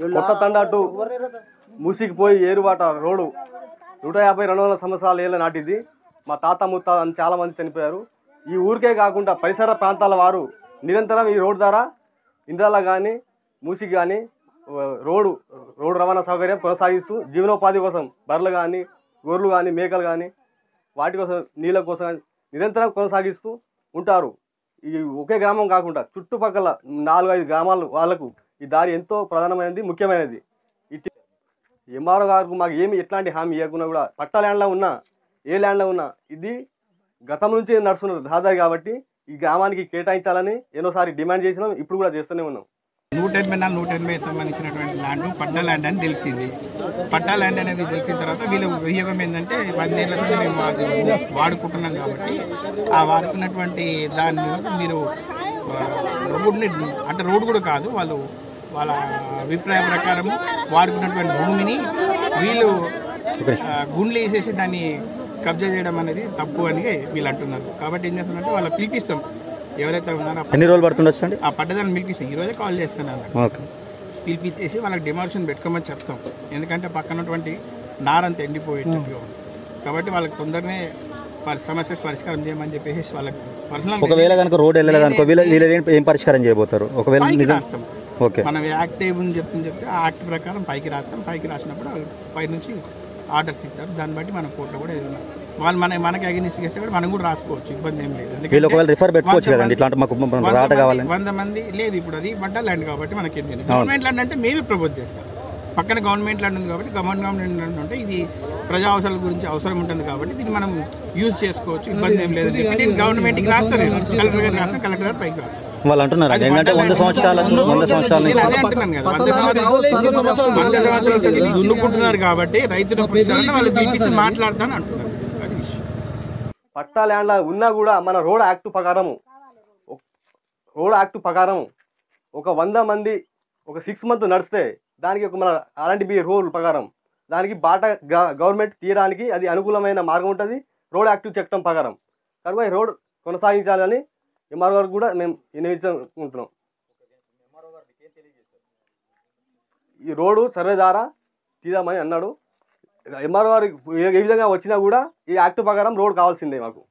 కొత్త తండా టు మూసికి పోయి ఏరువాట రోడ్డు. నూట యాభై రెండు వందల సంవత్సరాల ఏళ్ళ నాటిది. మా తాత ముత్త అని చాలామంది చనిపోయారు. ఈ ఊరికే కాకుండా పరిసర ప్రాంతాల వారు నిరంతరం ఈ రోడ్డు ద్వారా ఇంద్రాల కానీ మూసికి కానీ రోడ్డు రోడ్డు రవాణా సౌకర్యం కొనసాగిస్తూ జీవనోపాధి కోసం బర్రెలు కానీ గొర్రెలు కానీ మేకలు కానీ వాటి కోసం నీళ్ళ కోసం నిరంతరం కొనసాగిస్తూ ఉంటారు. ఈ ఒకే గ్రామం కాకుండా చుట్టుపక్కల నాలుగు ఐదు గ్రామాలు వాళ్ళకు ఈ దారి ఎంతో ప్రధానమైనది ముఖ్యమైనది. ఇటు ఎంఆర్ఓ గారు మాకు ఏమి ఎట్లాంటి హామీ ఇవ్వకుండా కూడా పట్టా ల్యాండ్లో ఉన్నా ఏ ల్యాండ్లో ఉన్నా ఇది గతం నుంచి నడుస్తున్న రహదారి కాబట్టి ఈ గ్రామానికి కేటాయించాలని ఎన్నోసారి డిమాండ్ చేసినాం ఇప్పుడు కూడా చేస్తూనే ఉన్నాం. నూట ఎనభై నాలుగు నూట ఎనభై సంబంధించినటువంటి ల్యాండ్ పట్టా ల్యాండ్ అని తెలిసింది. పట్టా ల్యాండ్ అనేది తెలిసిన తర్వాత వీళ్ళు వినియోగం ఏంటంటే పదిహేనుల నుంచి మేము వాడుకుంటున్నాం కాబట్టి ఆ వాడుకున్నటువంటి దాన్ని మీరు రోడ్ని అంటే రోడ్ కూడా కాదు వాళ్ళు వాళ్ళ అభిప్రాయ ప్రకారం వాడుకున్నటువంటి భూమిని వీళ్ళు గుండ్లు వేసేసి దాన్ని కబ్జా చేయడం అనేది తప్పు అని వీళ్ళు అంటున్నారు. కాబట్టి ఏం చేస్తున్నారంటే వాళ్ళ పిలిపిస్తాం. ఎవరైతే ఉన్నారో ఎన్ని రోజులు పడుతుండొచ్చు అండి? ఆ పట్టదాన్ని పిలిపిస్తాం. ఈరోజే కాల్ చేస్తున్నాను. ఓకే. పిలిపించేసి వాళ్ళకి డిమార్షన్ పెట్టుకోమని చెప్తాం. ఎందుకంటే పక్కనటువంటి నారంతా ఎండిపోయేటట్టుగా ఉంది కాబట్టి వాళ్ళకి తొందరనే సమస్యకు పరిష్కారం చేయమని చెప్పేసి వాళ్ళకి పర్సనల్ ఒకవేళ కనుక రోడ్ వెళ్ళలేదు అనుకో వీళ్ళ వీళ్ళ ఏం పరిష్కారం చేయబోతారు? ఒకవేళ నిజం మనం యాక్ట్ ఏముంది చెప్తుంది చెప్తే ఆ యాక్ట్ ప్రకారం పైకి రాస్తాం. పైకి రాసినప్పుడు వాళ్ళు పై నుంచి ఆర్డర్స్ ఇస్తారు. దాన్ని బట్టి మన కోర్టులో కూడా ఏదైనా వాళ్ళు మన మనకి అగ్నిస్ట్ చేస్తే కూడా మనం కూడా రాసుకోవచ్చు. ఇబ్బంది ఏం లేదు. ఒకవేళ రిఫర్ పెట్టుకోవచ్చు వంద కదండి ఇట్లాంటి మాకు రాట కావాలని. వంద మంది లేదు ఇప్పుడు అది పడ్డ ల్యాండ్ కాబట్టి మనకి ఏం తెలియదు గవర్నమెంట్ ల్యాండ్ అంటే మేమే ప్రపోజ్ చేస్తాం. పక్కన గవర్నమెంట్ ల్యాండ్ ఉంది కాబట్టి గవర్నమెంట్ గవర్నమెంట్ ల్యాండ్ అంటే ఇది ప్రజా అవసరాల గురించి అవసరం ఉంటుంది కాబట్టి దీన్ని మనం యూజ్ చేసుకోవచ్చు. ఇబ్బంది ఏం లేదు గవర్నమెంట్కి రాస్తారు కలెక్టర్ గారు రాస్తారు కలెక్టర్ గారు పైకి రాస్తారు. వాళ్ళు అంటున్నారు అది ఏంటంటే వంద సంవత్సరాల వంద సంవత్సరాల నుంచి దున్నుకుంటున్నారు కాబట్టి రైతులు మాట్లాడతాను అంటున్నారు. పట్టా ల్యాండ్లో ఉన్నా కూడా మన రోడ్ యాక్ట్ ప్రకారము రోడ్ యాక్ట్ ప్రకారం ఒక వంద మంది ఒక సిక్స్ మంత్ నడిస్తే దానికి ఒక మన అలాంటి బి రూల్ ప్రకారం దానికి బాట గవర్నమెంట్ తీయడానికి అది అనుకూలమైన మార్గం ఉంటుంది రోడ్ యాక్ట్ చట్టం ప్రకారం. కనుక ఈ రోడ్ కొనసాగించాలని ఎంఆర్ గారు కూడా మేము వినియోగించుకుంటున్నాం ఈ రోడ్డు సర్వే ద్వారా తీద్దామని అన్నాడు. ఎంఆర్ గారు ఏ ఏ విధంగా వచ్చినా కూడా ఈ యాక్ట్ ప్రకారం రోడ్ కావాల్సిందే మాకు.